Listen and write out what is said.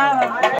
Obrigada.